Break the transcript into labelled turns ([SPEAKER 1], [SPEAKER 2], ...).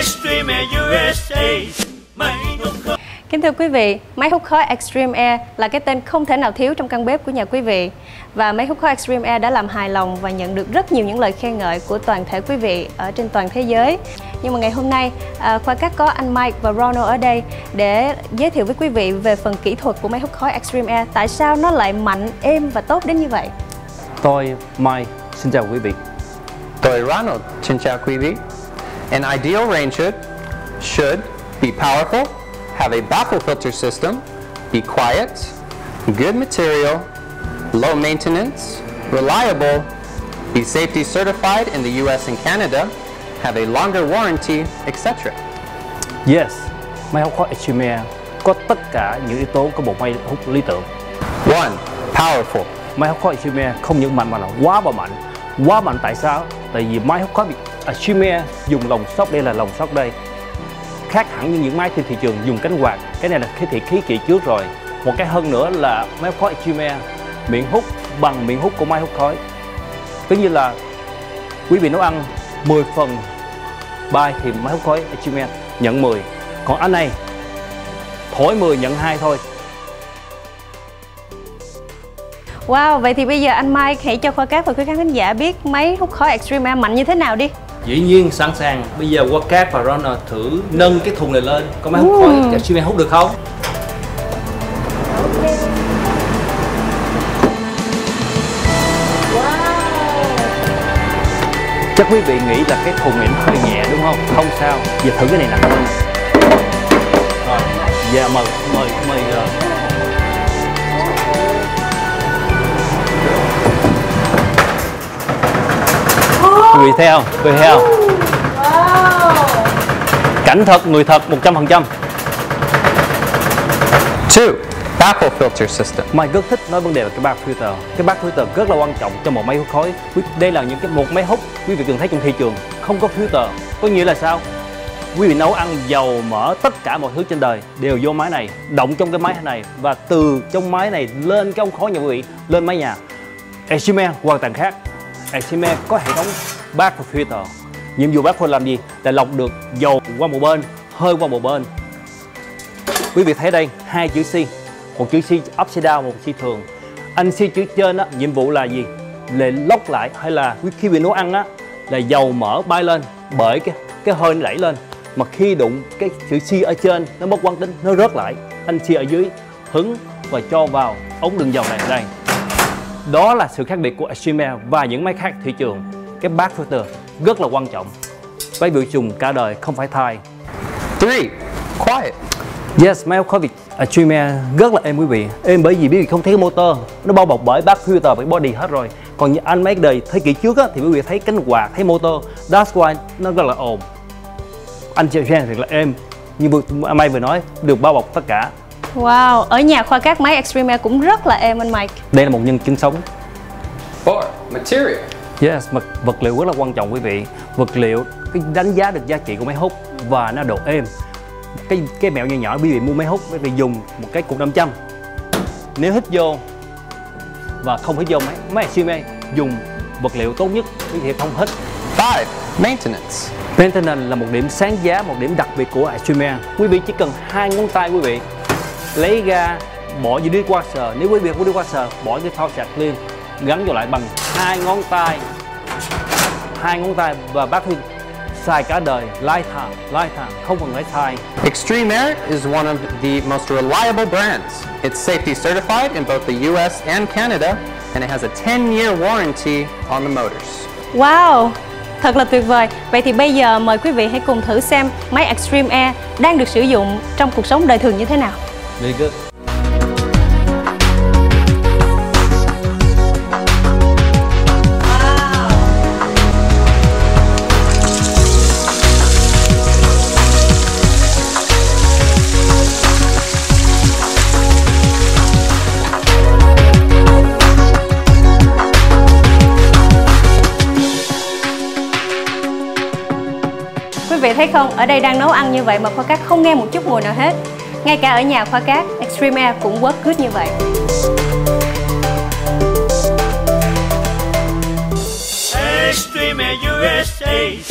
[SPEAKER 1] Extreme Air USA
[SPEAKER 2] Kính thưa quý vị, máy hút khói Extreme Air là cái tên không thể nào thiếu trong căn bếp của nhà quý vị. Và máy hút khói Extreme Air đã làm hài lòng và nhận được rất nhiều những lời khen ngợi của toàn thể quý vị ở trên toàn thế giới. Nhưng mà ngày hôm nay, à, Khoa Cắt có anh Mike và Ronald ở đây để giới thiệu với quý vị về phần kỹ thuật của máy hút khói Extreme Air. Tại sao nó lại mạnh, êm và tốt đến như vậy?
[SPEAKER 3] Tôi Mai xin chào quý vị.
[SPEAKER 4] Tôi Ronald, xin chào quý vị. An ideal range hood should be powerful, have a baffle filter system, be quiet, good material, low maintenance, reliable, be safety certified in the US and Canada, have a longer warranty, etc.
[SPEAKER 3] Yes, máy hút khói Air có tất cả những yếu tố của một máy hút lý tưởng.
[SPEAKER 4] 1. Powerful.
[SPEAKER 3] Máy hút khói Air không những mạnh mà là quá mà mạnh. Quá mạnh tại sao? Tại vì máy hút khói À, Extreme dùng lồng sóc đây là lồng sóc đây. Khác hẳn như những máy trên thị trường dùng cánh quạt. Cái này là cái thị khí kỳ trước rồi. Một cái hơn nữa là máy hút khói Extreme miệng hút bằng miệng hút của máy hút khói. Cứ như là quý vị nấu ăn 10 phần bay thì máy hút khói Extreme nhận 10. Còn anh này thổi 10 nhận 2 thôi.
[SPEAKER 2] Wow, vậy thì bây giờ anh Mike hãy cho Khoa Cát và quý khán giả biết máy hút khói Extreme Air mạnh như thế nào đi.
[SPEAKER 3] Dĩ nhiên sẵn sàng. Bây giờ Wakat và Runner thử nâng cái thùng này lên. Có máy hút khói
[SPEAKER 2] Ừm.
[SPEAKER 3] Extreme hút được không? Chắc quý vị nghĩ là cái thùng này nó hơi nhẹ đúng không? Không sao. Giờ thử cái này nặng hơn. Rồi, giờ mời mời mời uh, Quý vị thấy không? Cảnh thật, người thật 100%
[SPEAKER 4] 2. Baffle filter system.
[SPEAKER 3] Mai rất thích nói vấn đề về cái bát filter Cái bát filter rất là quan trọng cho một máy hút khói Quý- Đây là những cái một máy hút quý vị thường thấy trên thị trường Không có filter Có nghĩa là sao? Quý vị nấu ăn dầu mỡ tất cả mọi thứ trên đời đều vô máy này Động trong cái máy này Và từ trong máy này lên cái ống khói nhà quý vị Lên máy nhà Exime hoàn toàn khác Exime có hệ thống bác filter Nhiệm vụ bác filter làm gì? Là lọc được dầu qua một bên, Hơi qua một bên. Quý vị thấy đây, hai chữ C. Một chữ C upside down, một chữ thường. Anh C chữ trên á, nhiệm vụ là gì? Là lóc lại, hay là khi bị nấu ăn á, là dầu mỡ bay lên bởi cái cái hơi nó đẩy lên. Mà khi đụng cái chữ C ở trên, nó mất quan tính, nó rớt lại. Anh C ở dưới hứng và cho vào ống đường dầu này đây. Đó là sự khác biệt của Extreme và những máy khác thị trường cái back filter rất là quan trọng máy bị dùng cả đời không phải thay
[SPEAKER 4] 3. Quiet.
[SPEAKER 3] Yes, máy hút khói Việt Extreme Air rất là êm quý vị Êm bởi vì quý vị không thấy cái motor Nó bao bọc bởi back filter, bởi body hết rồi Còn như anh mấy đời thế kỷ trước á, thì quý vị thấy cánh quạt, thấy motor That's why nó rất là ồn Anh Gen thì là êm Như vừa Mai vừa nói, được bao bọc tất cả
[SPEAKER 2] Wow, ở nhà Khoa Cát máy Extreme Air cũng rất là êm anh Mike.
[SPEAKER 3] Đây là một nhân chứng sống
[SPEAKER 4] 4. Material.
[SPEAKER 3] Yes, vật, vật liệu rất là quan trọng quý vị. Vật liệu cái đánh giá được giá trị của máy hút và nó độ êm. Cái cái mẹo nhỏ nhỏ quý vị mua máy hút quý vị dùng một cái cục 500 nếu hít vô và không hít vô máy máy Extreme dùng vật liệu tốt nhất quý vị không hít.
[SPEAKER 4] 5. Maintenance.
[SPEAKER 3] Maintenance là một điểm sáng giá một điểm đặc biệt của Extreme. Quý vị chỉ cần hai ngón tay quý vị lấy ra bỏ vô dishwasher nếu quý vị không có dishwasher bỏ cái thau sạch clean gắn vô lại bằng hai ngón tay hai ngón tay và bác Huy xài cả đời lifetime lifetime không cần phải xài
[SPEAKER 4] Extreme Air is one of the most reliable brands. It's safety certified in both the US and Canada, and it has a 10 year warranty on the motors.
[SPEAKER 2] Wow, thật là tuyệt vời. Vậy thì bây giờ mời quý vị hãy cùng thử xem máy Extreme Air đang được sử dụng trong cuộc sống đời thường như thế nào.
[SPEAKER 3] Very good.
[SPEAKER 2] Vị thấy không, ở đây đang nấu ăn như vậy mà Khoa Cát không nghe một chút mùi nào hết. Ngay cả ở nhà Khoa Cát, Extreme Air cũng work good như vậy.
[SPEAKER 1] Extreme Air USA